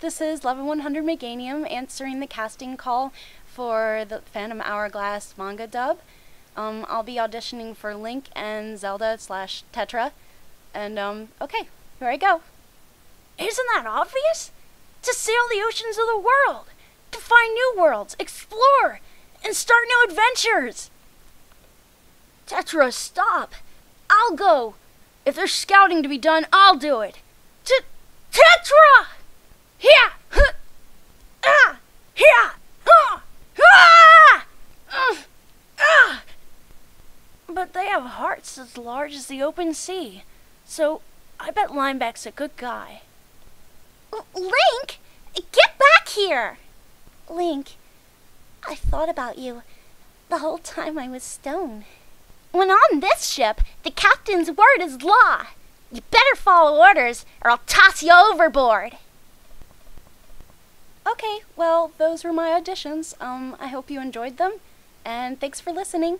this is 11100 Meganium answering the casting call for the Phantom Hourglass manga dub. Um, I'll be auditioning for Link and Zelda slash Tetra. And, um, okay, here I go. Isn't that obvious? To sail the oceans of the world, to find new worlds, explore, and start new adventures. Tetra, stop. I'll go. If there's scouting to be done, I'll do it. But they have hearts as large as the open sea. So I bet Linebeck's a good guy. L- Link! Get back here! Link, I thought about you the whole time I was stoned. When on this ship, the captain's word is law. You better follow orders or I'll toss you overboard. Okay, well, those were my auditions. Um, I hope you enjoyed them, and thanks for listening.